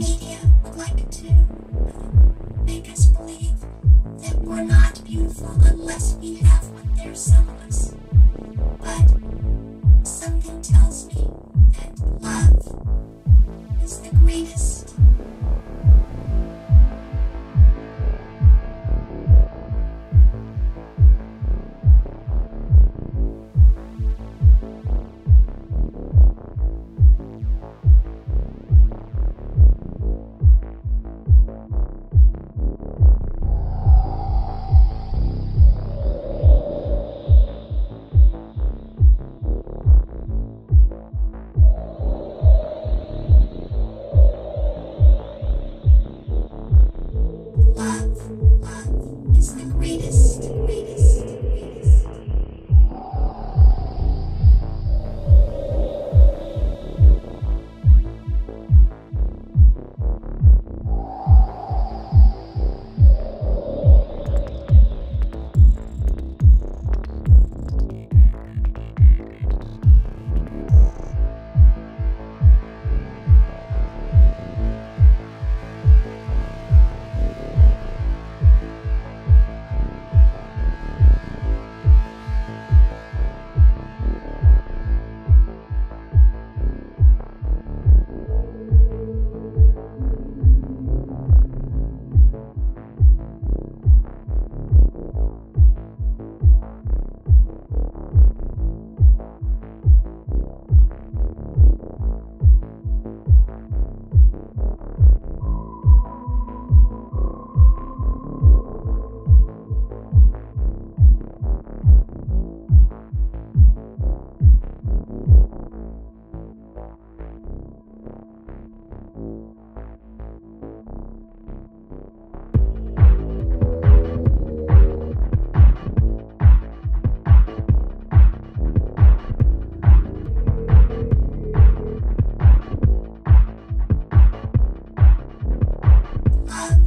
media would like to make us believe that we're not beautiful unless we have what they're selling us. Bye.